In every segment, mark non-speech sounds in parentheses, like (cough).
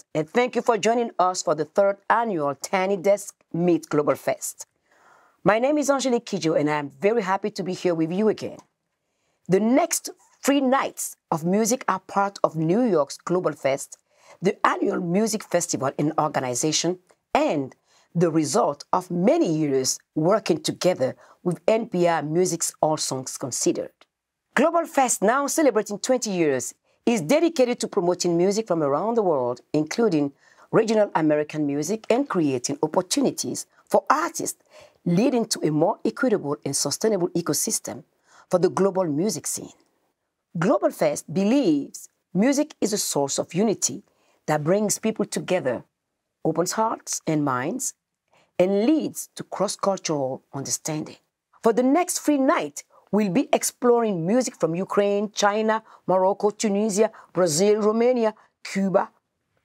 world, and thank you for joining us for the third annual Tiny Desk Meet Global Fest. My name is Angelique Kidjo, and I'm very happy to be here with you again. The next three nights of music are part of New York's Global Fest, the annual music festival and organization, and the result of many years working together with NPR Music's All Songs Considered. Global Fest, now celebrating 20 years, is dedicated to promoting music from around the world, including regional American music and creating opportunities for artists, leading to a more equitable and sustainable ecosystem for the global music scene. Global Fest believes music is a source of unity that brings people together, opens hearts and minds, and leads to cross cultural understanding. For the next free night, we'll be exploring music from Ukraine, China, Morocco, Tunisia, Brazil, Romania, Cuba,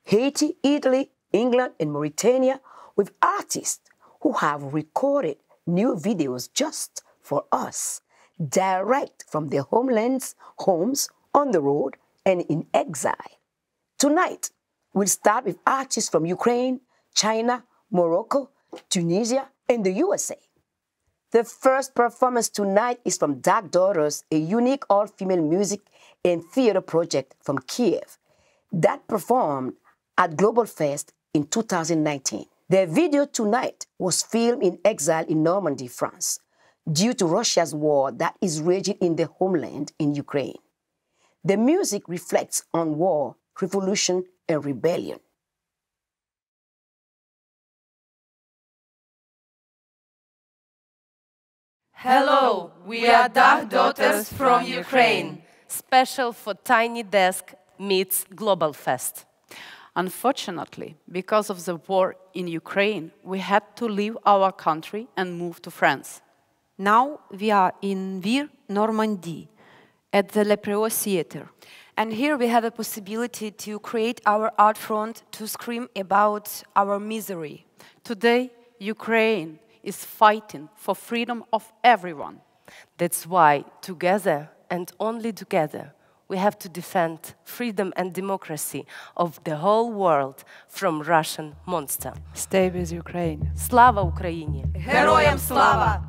Haiti, Italy, England, and Mauritania with artists who have recorded new videos just for us, direct from their homelands, homes, on the road, and in exile. Tonight, we'll start with artists from Ukraine, China, Morocco, Tunisia, and the USA. The first performance tonight is from Dakh Daughters, a unique all female music and theater project from Kiev that performed at Global Fest in 2019. Their video tonight was filmed in exile in Normandy, France, due to Russia's war that is raging in the homeland in Ukraine. The music reflects on war, revolution, and rebellion. Hello, we are Dakh Daughters from Ukraine, special for Tiny Desk meets Global Fest. Unfortunately, because of the war in Ukraine, we had to leave our country and move to France. Now we are in Vire, Normandy, at the Le Préau Theatre. And here we have a possibility to create our art front to scream about our misery. Today, Ukraine is fighting for freedom of everyone. That's why, together and only together, we have to defend freedom and democracy of the whole world from Russian monster. Stay with Ukraine. Slava Україні! Героям слава!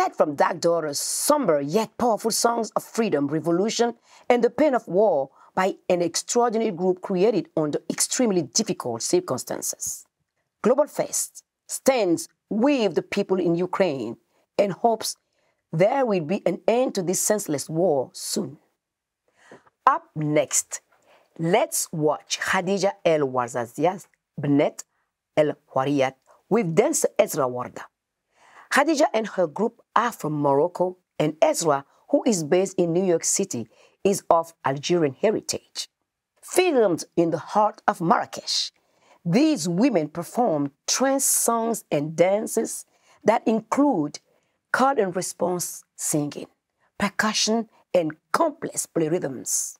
set from Dakh Daughter's somber yet powerful songs of freedom, revolution, and the pain of war by an extraordinary group created under extremely difficult circumstances. Global Fest stands with the people in Ukraine and hopes there will be an end to this senseless war soon. Up next, let's watch Khadija El Warzazias Bnet El Hwariat with dancer Esraa Warda. Khadija and her group are from Morocco, and Esraa, who is based in New York City, is of Algerian heritage. Filmed in the heart of Marrakesh, these women perform trance songs and dances that include call and response singing, percussion, and complex play rhythms.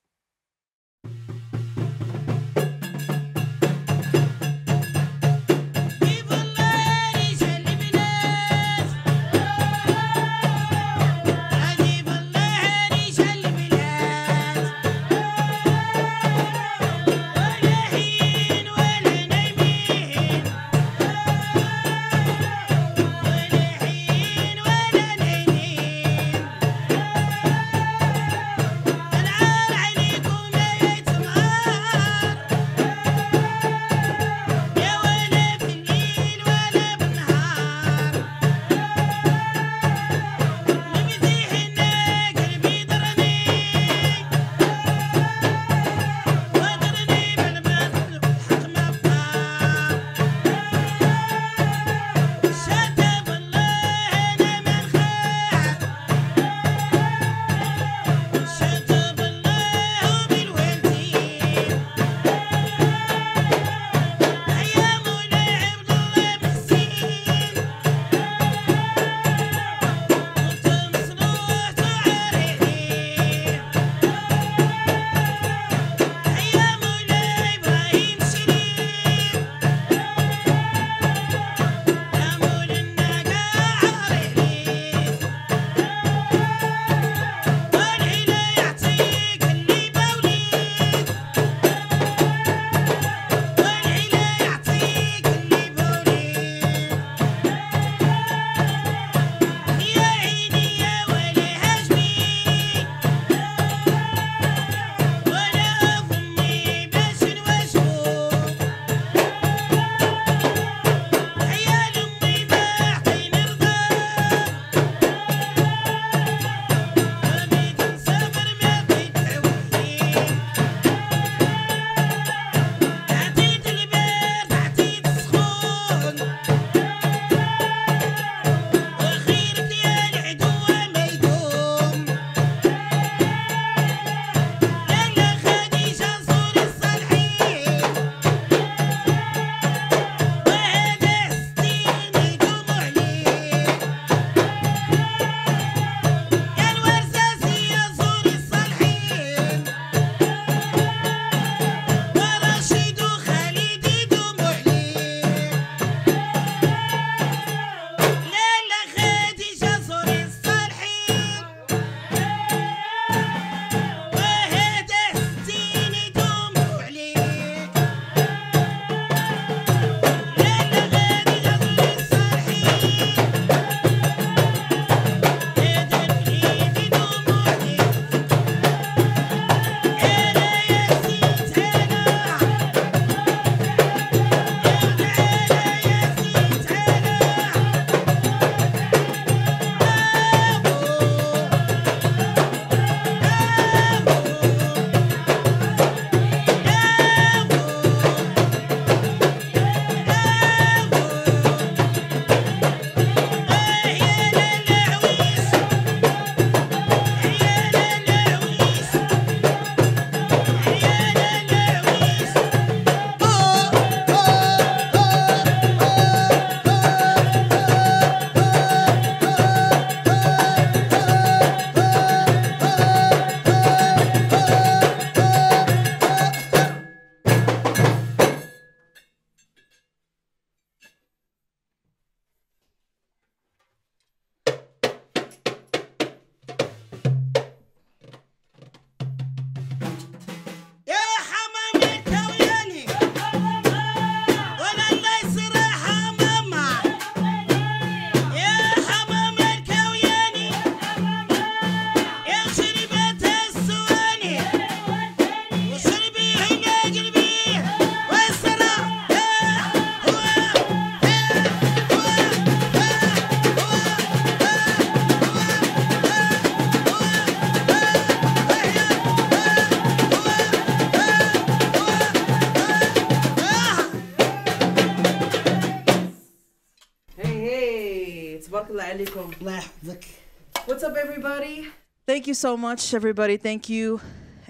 What's up, everybody? Thank you so much, everybody. Thank you,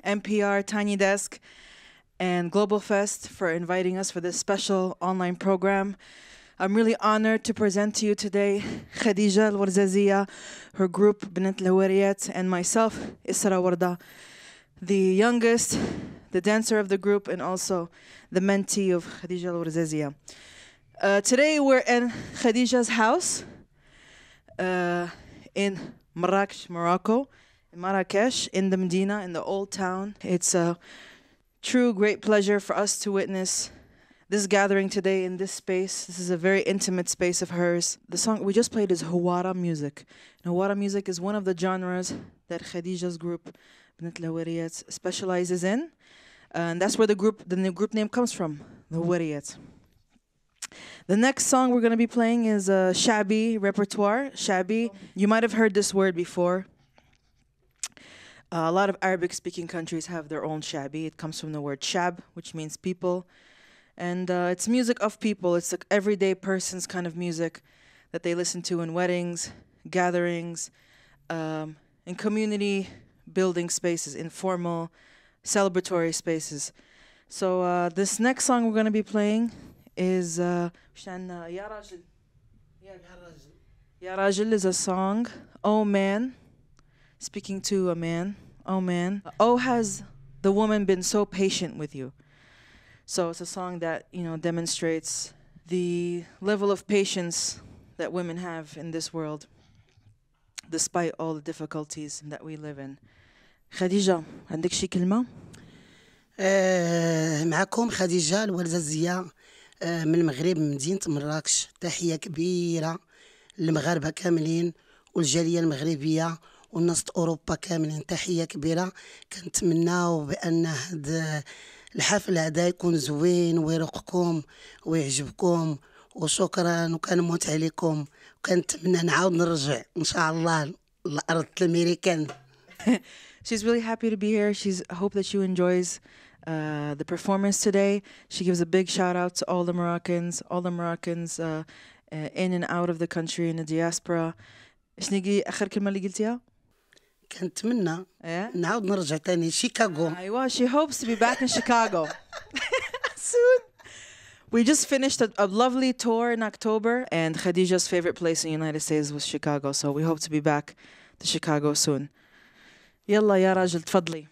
NPR, Tiny Desk, and Global Fest for inviting us for this special online program. I'm really honored to present to you today Khadija Al Warzazia, her group Bnat Lawariyat, and myself, Esraa Warda, the youngest, the dancer of the group, and also the mentee of Khadija Al Warzazia. Uh, today we're in Khadija's house uh, in Marrakesh, Morocco, in Marrakesh, in the Medina, in the old town. It's a true great pleasure for us to witness this gathering today in this space. This is a very intimate space of hers. The song we just played is Hawara music. And Hawara music is one of the genres that Khadija's group, Bnat Lawariyat, specializes in. and that's where the group, the new group name comes from, the Wariyat. The next song we're going to be playing is uh, Shabi repertoire. Shabi, you might have heard this word before. Uh, a lot of Arabic speaking countries have their own shabi. It comes from the word shab, which means people. And uh, it's music of people. It's like everyday person's kind of music that they listen to in weddings, gatherings, um, in community building spaces, informal, celebratory spaces. So uh, this next song we're going to be playing is uh, مشان يا راجل يا راجل is a song. Oh man, speaking to a man. Oh man. Oh has the woman been so patient with you? So it's a song that you know demonstrates the level of patience that women have in this world, despite all the difficulties that we live in. خديجة عندك شي كلمة؟ آه معكم خديجة الورزازية آه من المغرب من مدينة مراكش. تحية كبيرة للمغاربة كاملين والجالية المغربية والناس أوروبا كاملين. تحية كبيرة. كنتمناو بأن هاد الحفل هذا يكون زوين ويرقكم ويعجبكم. وشكرا وكنموت عليكم. وكنتمنى نعاود نرجع إن شاء الله الأرض الأمريكان. (laughs) She's really happy to be here. She's hope that she enjoys uh, the performance today. She gives a big shout out to all the Moroccans, all the Moroccans uh, uh, in and out of the country in the diaspora. شنو اخر كلمه اللي قلتيها؟ كنتمنى Yeah. نعاود نرجع تاني شيكاغو ايوه she hopes to be back in Chicago (laughs) soon. We just finished a, a lovely tour in October, and Khadija's favorite place in the United States was Chicago. So we hope to be back to Chicago soon. يلا يا راجل تفضلي.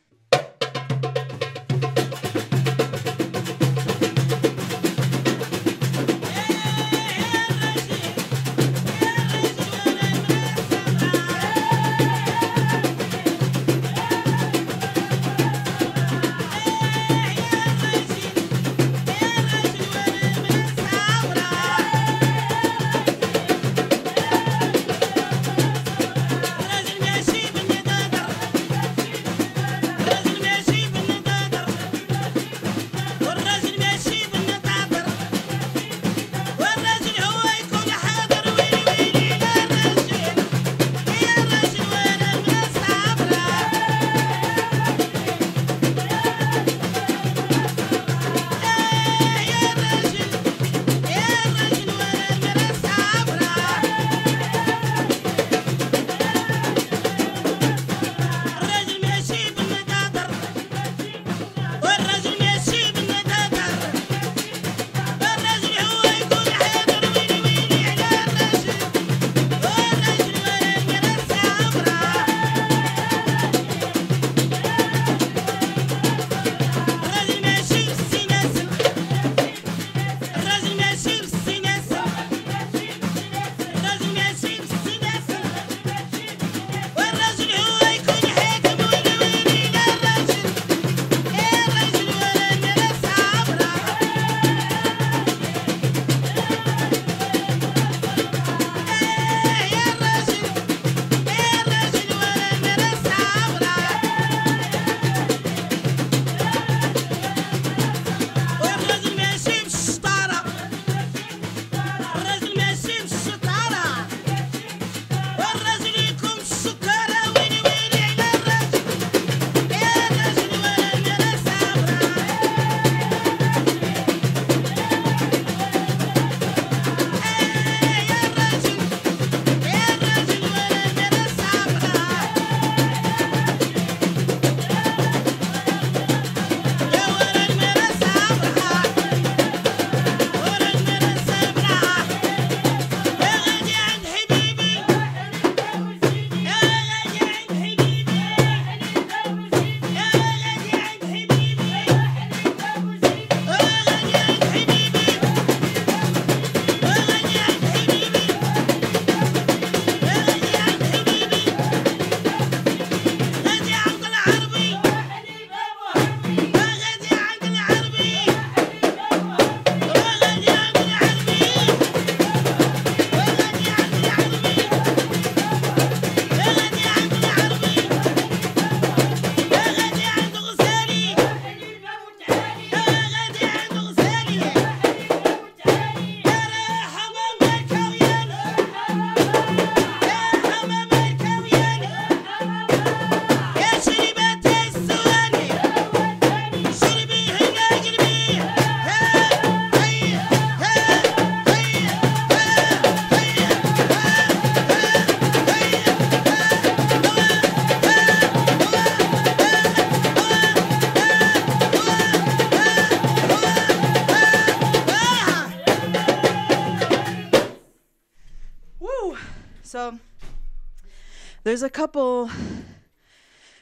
there's a couple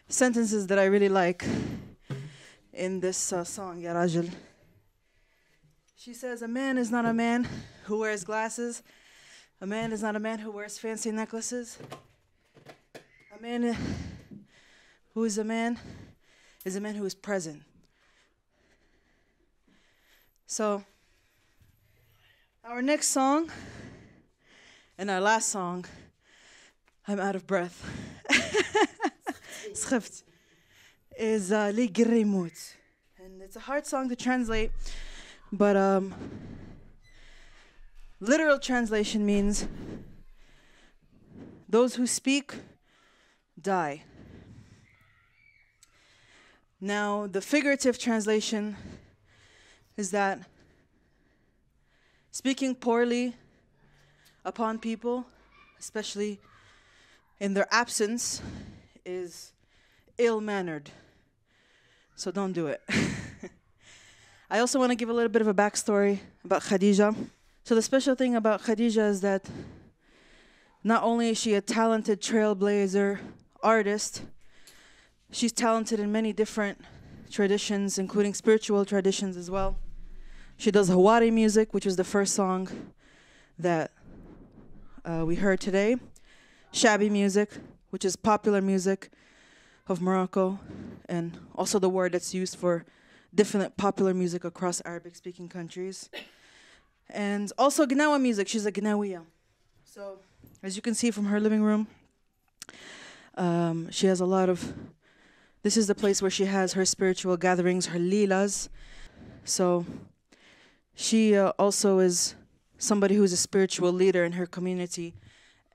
sentences that I really like in this uh, song, Ya Rajal. She says, A man is not a man who wears glasses. A man is not a man who wears fancy necklaces. A man who is a man is a man who is present. So, our next song and our last song, I'm out of breath. (laughs) Schrift is uh, Li Grimut. And it's a hard song to translate, but um, literal translation means those who speak die. Now, the figurative translation is that speaking poorly upon people, especially in their absence, is ill mannered. So don't do it. (laughs) I also want to give a little bit of a backstory about Khadija. So, the special thing about Khadija is that not only is she a talented trailblazer artist, she's talented in many different traditions, including spiritual traditions as well. She does Hawari music, which was the first song that uh, we heard today. Shabi music, which is popular music of Morocco, and also the word that's used for different popular music across Arabic speaking countries. And also Gnawa music, she's a Gnawiya. So, as you can see from her living room, um, she has a lot of. This is the place where she has her spiritual gatherings, her lilas. So, she uh, also is somebody who's a spiritual leader in her community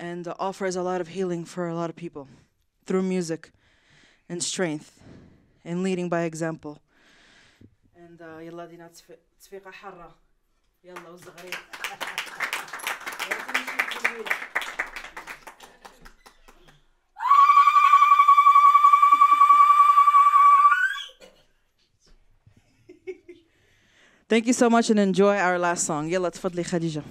and uh, offers a lot of healing for a lot of people through music and strength and leading by example. And uh, يلا دينا تصفي- تصفيقة حرة يلا والصغرين Thank you so much and enjoy our last song. يلا تفضلي خديجة.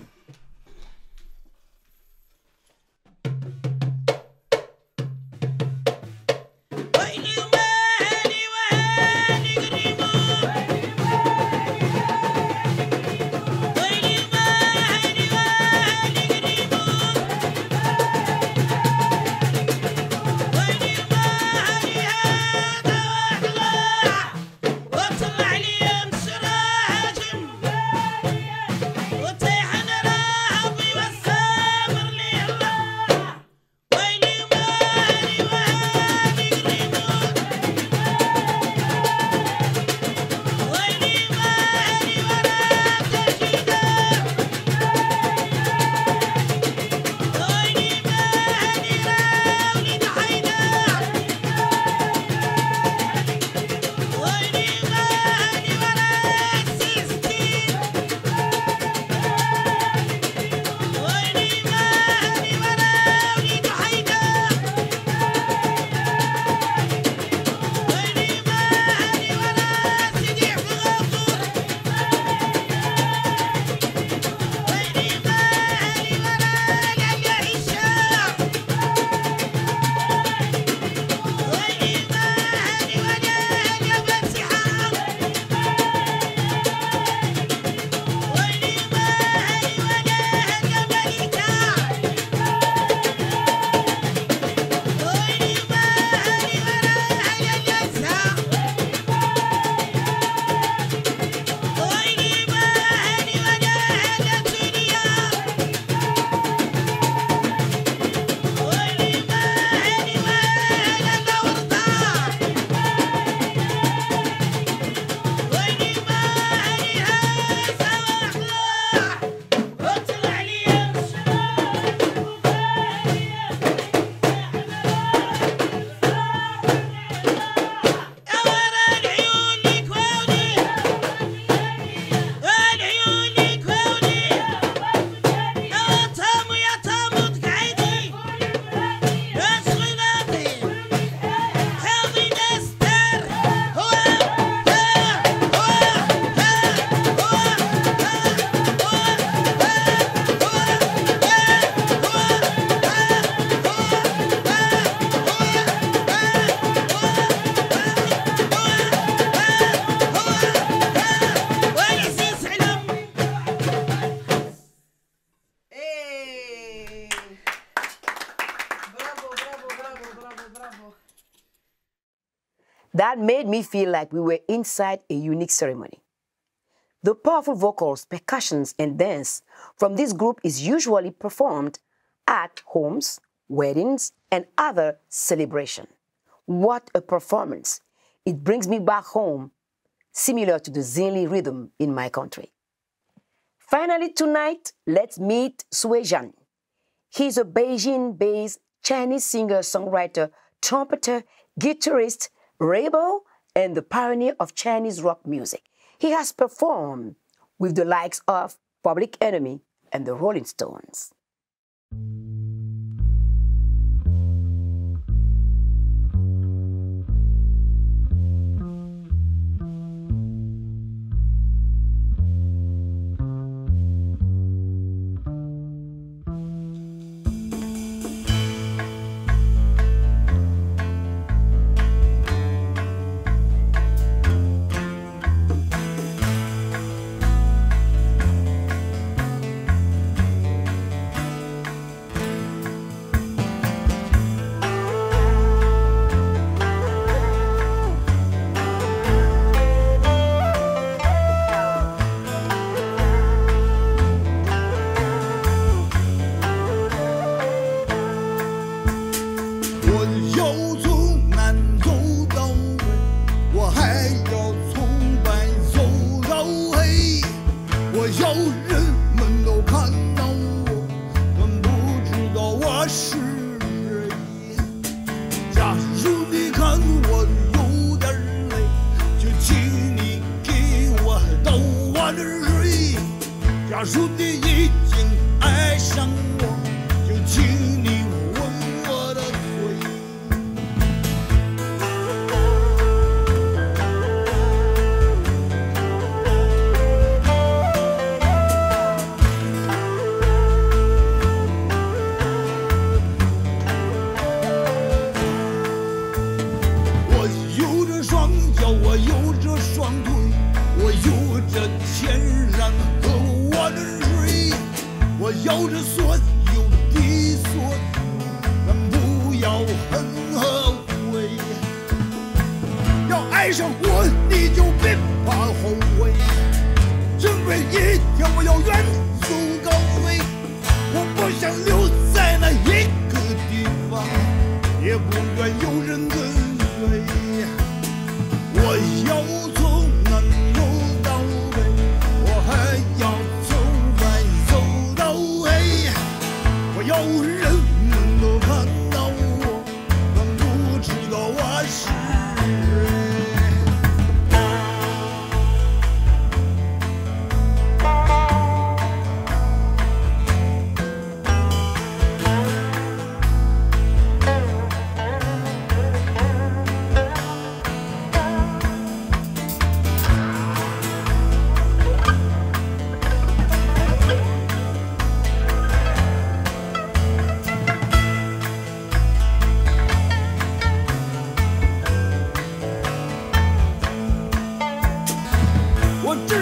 Made me feel like we were inside a unique ceremony. The powerful vocals, percussions, and dance from this group is usually performed at homes, weddings, and other celebrations. What a performance! It brings me back home, similar to the Zinli rhythm in my country. Finally, tonight, let's meet Cui Jian. He's a Beijing-based Chinese singer, songwriter, trumpeter, guitarist, rebel, and the pioneer of Chinese rock music. He has performed with the likes of Public Enemy and the Rolling Stones.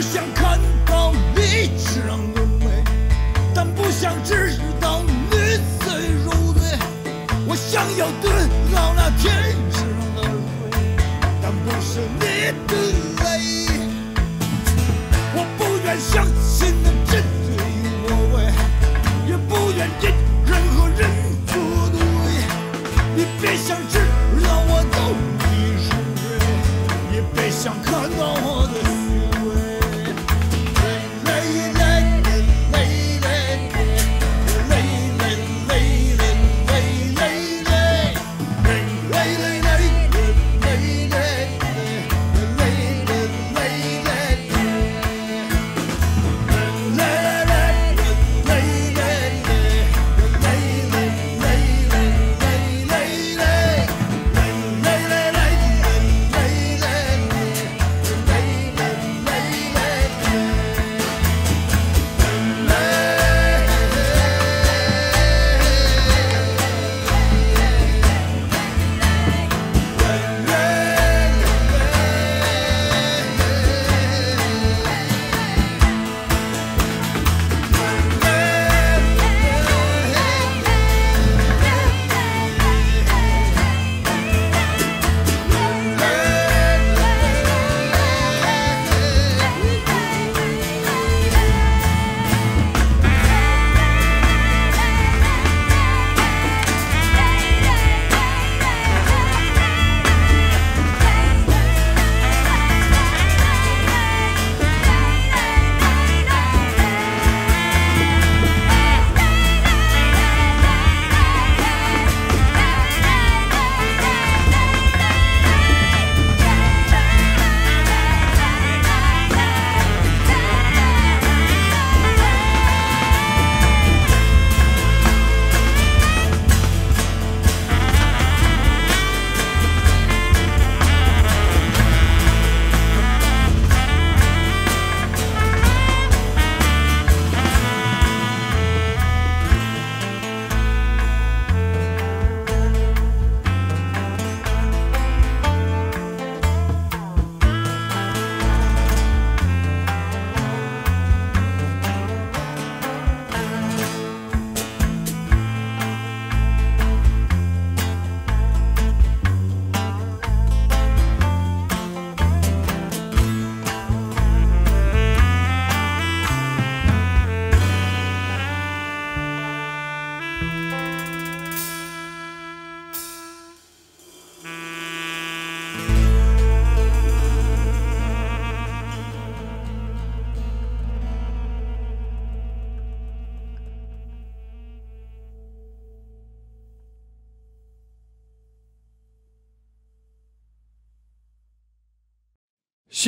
只想看到你身上的美，但不想知道你最入罪。我想要得到那天上的水，但不是你的泪。我不愿相信那针对我为，也不愿因任何人作对。你别想知道我到底是谁，也别想看到我的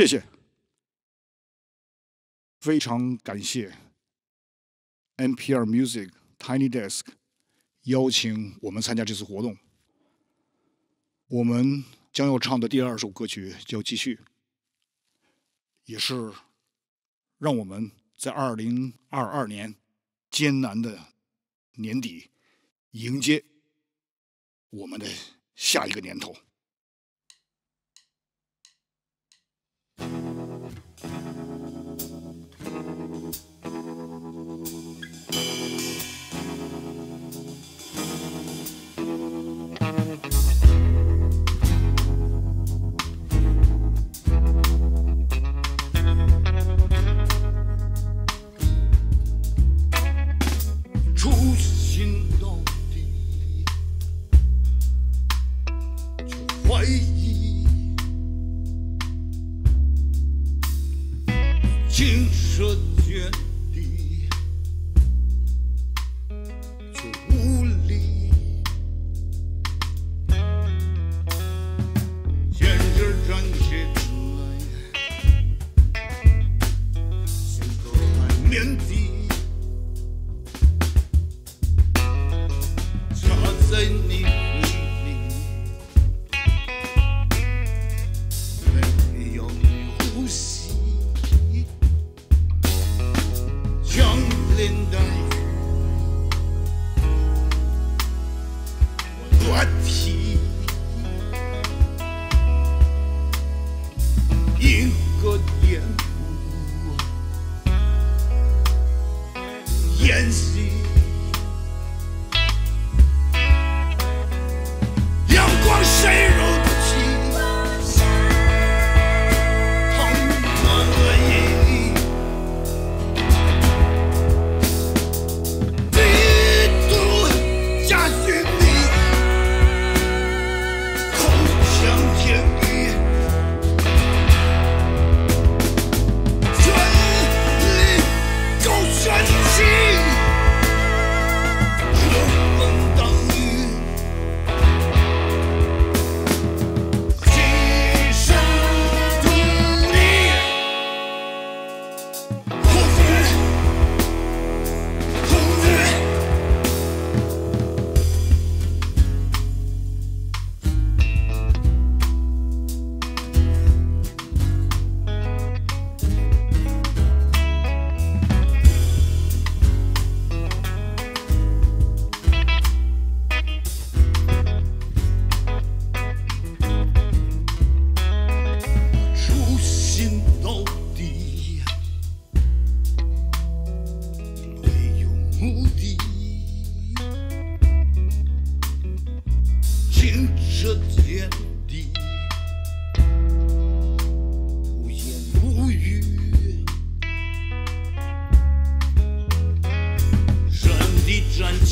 谢谢，非常感谢 NPR Music Tiny Desk 邀请我们参加这次活动。我们将要唱的第二首歌曲叫《继续》，也是让我们在二零二二年艰难的年底迎接我们的下一个年头。ajuda.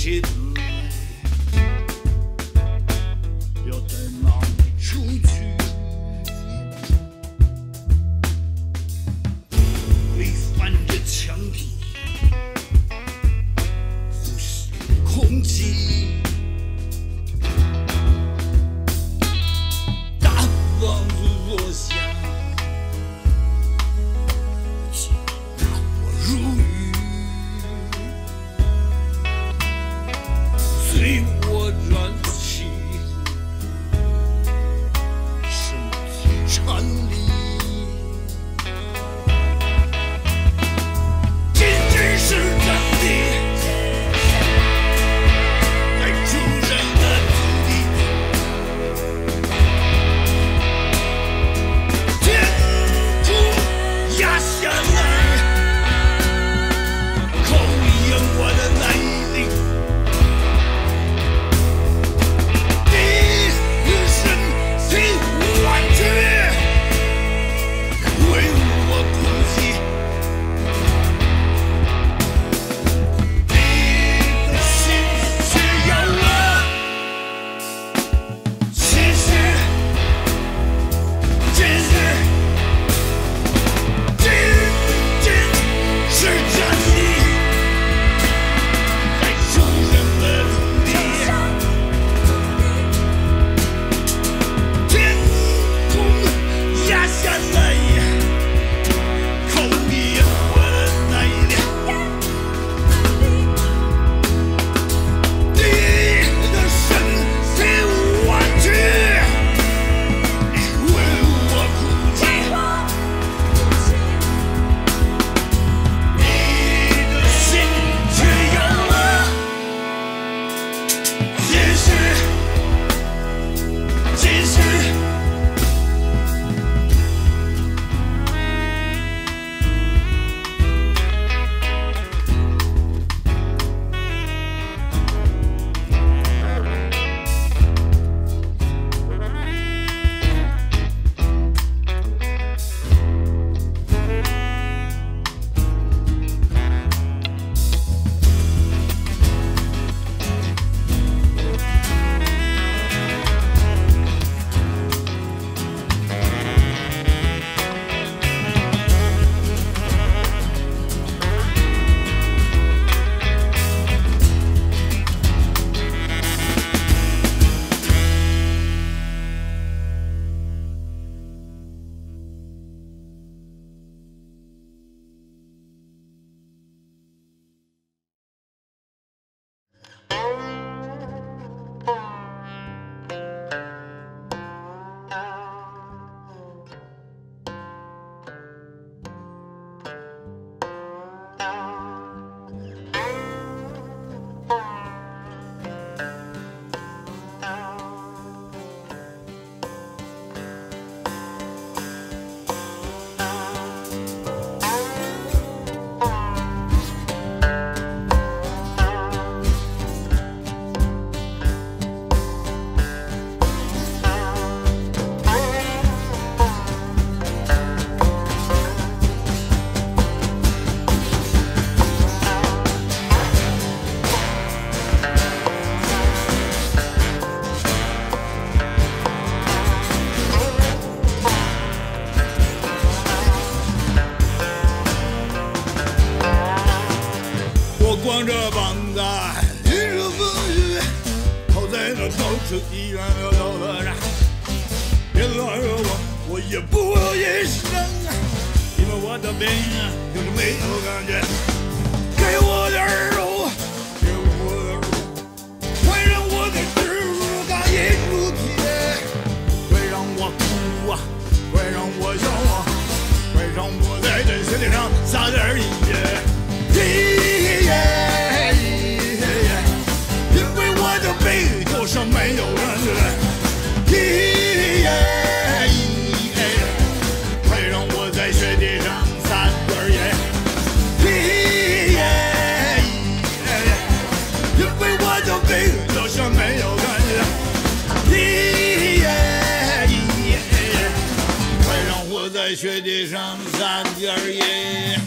should 在雪地上撒点儿野。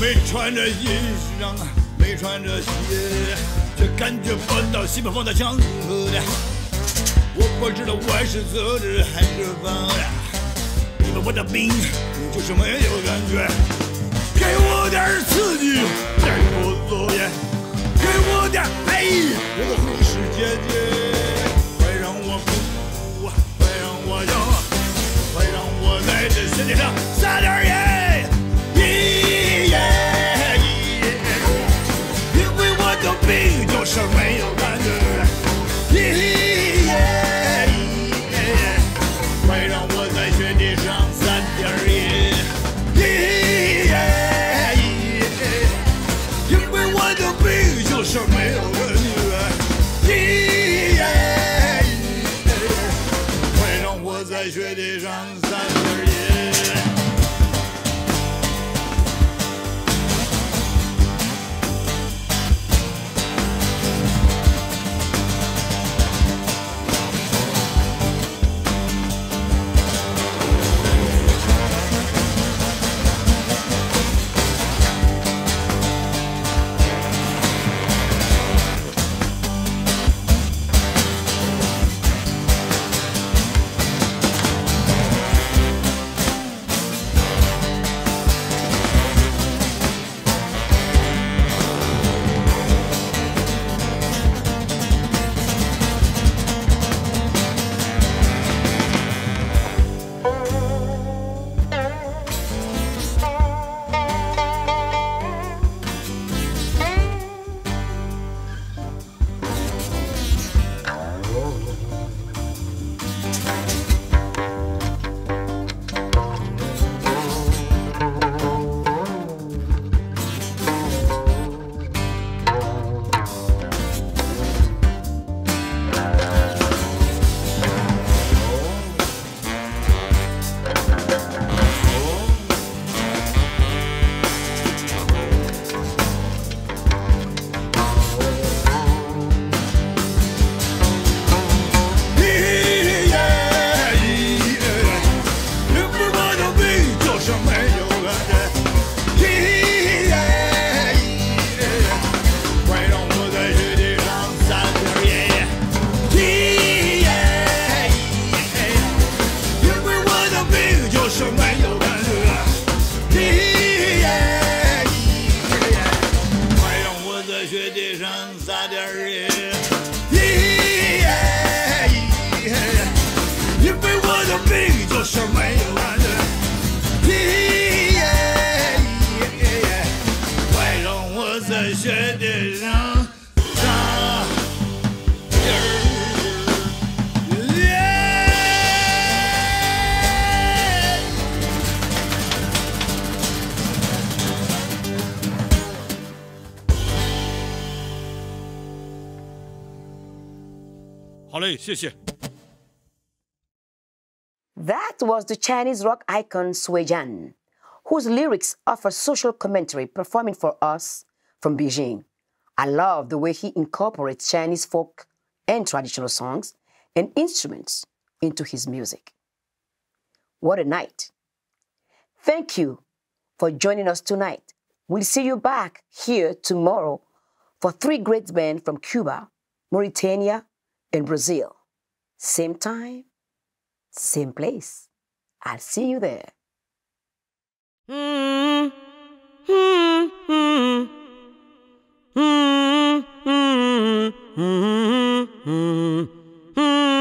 没穿着衣裳，没穿着鞋，却感觉不到心砰砰的响的。我不知道我是责任还是放呀，因为我的病就是没有感觉。给我点刺激，点儿有作业，给我点儿爱，我的护士姐姐，会让我哭，会让我笑，会让我在这世界上撒点儿野。耶耶耶，因为我的病就是没有 That was the Chinese rock icon Cui Jian, whose lyrics offer social commentary performing for us from Beijing. I love the way he incorporates Chinese folk and traditional songs and instruments into his music. What a night. Thank you for joining us tonight. We'll see you back here tomorrow for three great men from Cuba, Mauritania, and Brazil. Same time, same place. I'll see you there. Mm-hmm. (laughs)